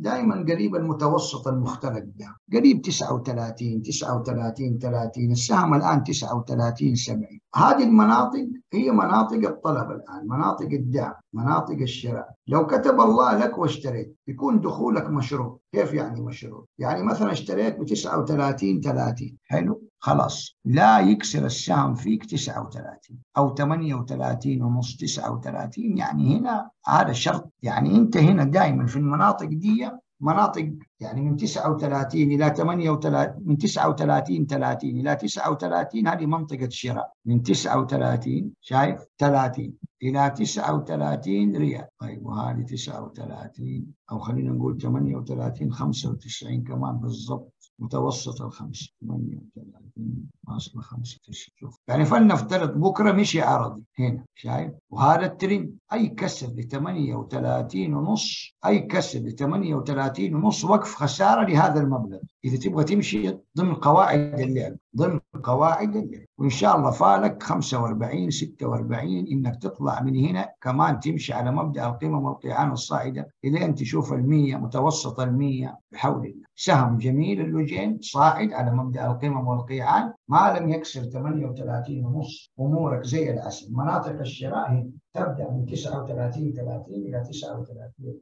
دائما قريب المتوسط المختلط ده قريب 39 39 30 السهم الآن 39 70 هذه المناطق هي مناطق الطلب الآن مناطق الدعم مناطق الشراء. لو كتب الله لك واشتريت يكون دخولك مشروع. كيف يعني مشروع؟ يعني مثلا اشتريت ب 39 30 حلو. خلاص. لا يكسر السهم فيك 39 أو 38 ونص 39 يعني هنا هذا شرط. يعني أنت هنا دائما في المناطق دي مناطق يعني من 39 إلى 38 من 39 30 إلى 39 هذه منطقة شراء من 39 شايف؟ 30 إلى 39 ريال. طيب وهذه 39 أو خلينا نقول 38 95 كمان بالضبط متوسط الخمسة 38 خمسة شوف يعني فلنفترض بكرة مشي عرضي هنا شايف؟ وهذا الترند أي كسر ل 38 ونص أي كسر ل 38 ونص وقف خسارة لهذا المبلغ. إذا تبغى تمشي ضمن قواعد اللعب ضمن قواعد اللعب. وإن شاء الله فالك 45 46 إنك تطلع من هنا كمان تمشي على مبدأ القمم والقيعان الصاعدة إلى أن تشوف المية متوسط المية بحول الله. سهم جميل اللوجين صاعد على مبدأ القمم والقيعان ما لم يكسر 38 ونص. أمورك زي العسل. مناطق الشراء تبدأ من 39 30 إلى 39